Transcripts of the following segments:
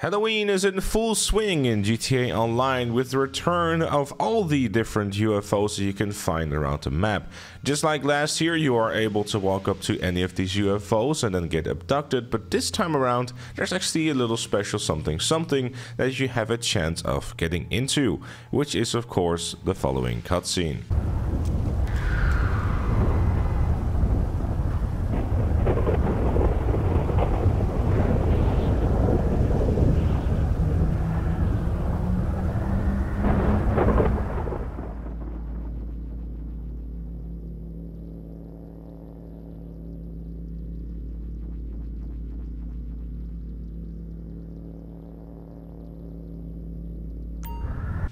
Halloween is in full swing in GTA Online with the return of all the different UFOs you can find around the map. Just like last year, you are able to walk up to any of these UFOs and then get abducted, but this time around, there's actually a little special something something that you have a chance of getting into, which is of course the following cutscene.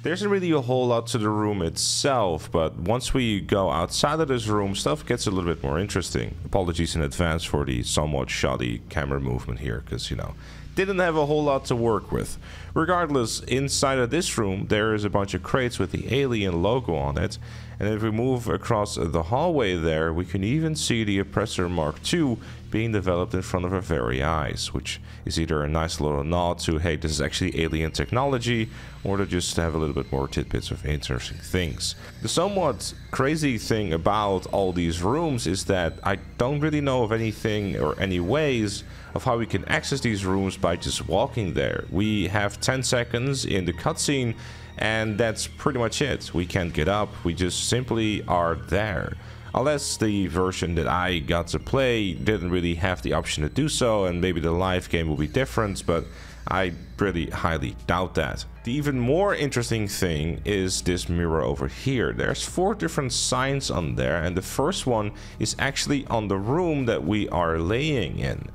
There isn't really a whole lot to the room itself, but once we go outside of this room, stuff gets a little bit more interesting. Apologies in advance for the somewhat shoddy camera movement here, because, you know, didn't have a whole lot to work with. Regardless, inside of this room, there is a bunch of crates with the alien logo on it, and if we move across the hallway there, we can even see the Oppressor Mark II being developed in front of our very eyes, which is either a nice little nod to, hey, this is actually alien technology, or to just have a little bit more tidbits of interesting things. The somewhat crazy thing about all these rooms is that I don't really know of anything or any ways of how we can access these rooms by just walking there. We have 10 seconds in the cutscene and that's pretty much it. We can't get up, we just simply are there. Unless the version that I got to play didn't really have the option to do so and maybe the live game will be different, but I pretty highly doubt that. The even more interesting thing is this mirror over here. There's four different signs on there and the first one is actually on the room that we are laying in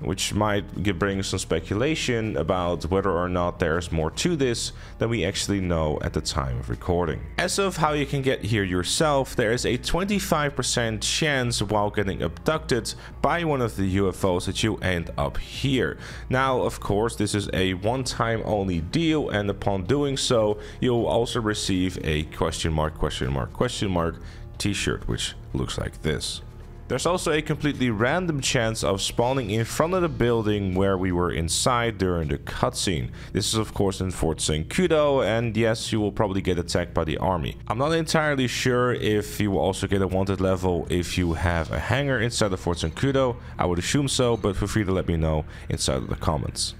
which might bring some speculation about whether or not there's more to this than we actually know at the time of recording. As of how you can get here yourself, there is a 25% chance while getting abducted by one of the UFOs that you end up here. Now, of course, this is a one-time only deal and upon doing so, you'll also receive a question mark, question mark, question mark t-shirt, which looks like this. There's also a completely random chance of spawning in front of the building where we were inside during the cutscene. This is of course in Fort Zancudo and yes, you will probably get attacked by the army. I'm not entirely sure if you will also get a wanted level if you have a hangar inside of Fort Zancudo. I would assume so, but feel free to let me know inside of the comments.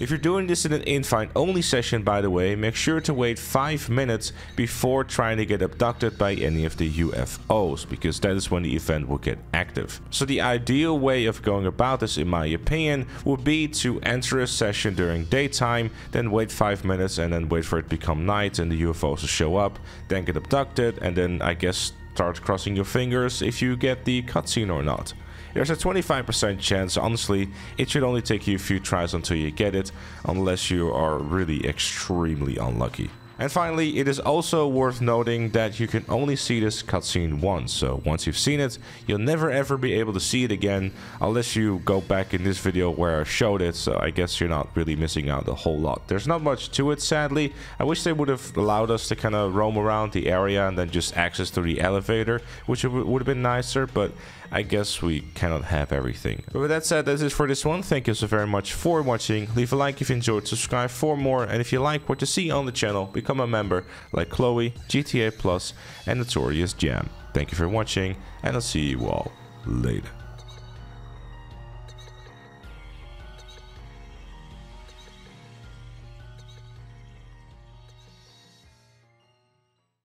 If you're doing this in an invite only session by the way, make sure to wait 5 minutes before trying to get abducted by any of the UFOs, because that is when the event will get active. So the ideal way of going about this in my opinion would be to enter a session during daytime, then wait 5 minutes and then wait for it to become night and the UFOs to show up, then get abducted and then I guess start crossing your fingers if you get the cutscene or not. There's a 25% chance, honestly, it should only take you a few tries until you get it, unless you are really extremely unlucky. And finally, it is also worth noting that you can only see this cutscene once, so once you've seen it, you'll never ever be able to see it again unless you go back in this video where I showed it, so I guess you're not really missing out a whole lot. There's not much to it, sadly. I wish they would have allowed us to kind of roam around the area and then just access to the elevator, which would have been nicer, but I guess we cannot have everything. But with that said, that's it for this one. Thank you so very much for watching. Leave a like if you enjoyed, subscribe for more, and if you like what you see on the channel, become a member like Chloe, GTA Plus, and Notorious Jam. Thank you for watching, and I'll see you all later.